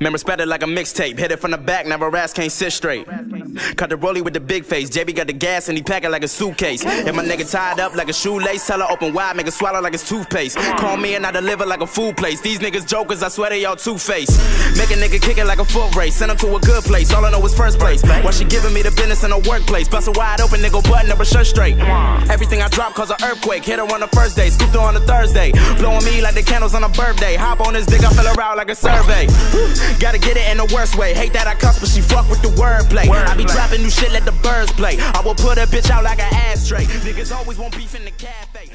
Man, spread it like a mixtape. Hit it from the back, never ass can't sit straight. Cut the rollie with the big face. JB got the gas and he pack it like a suitcase. And my nigga tied up like a shoelace. Tell her open wide, make it swallow like it's toothpaste. Call me and I deliver like a food place. These niggas jokers, I swear they all two faced. Make a nigga kick it like a foot race. Send him to a good place. All I know is first place. While she giving me the business in the workplace. Bust a wide open, nigga, button up her shirt straight. Everything I drop cause an earthquake. Hit her on the first day, scooped her on the Thursday. Blowing me like the candles on a birthday. Hop on this dick, I fill her out like a survey. Gotta get it in the worst way. Hate that I cuss, but she fuck with the wordplay. I be dropping new shit, let the birds play. I will put a bitch out like an ashtray. Niggas always want beef in the cafe.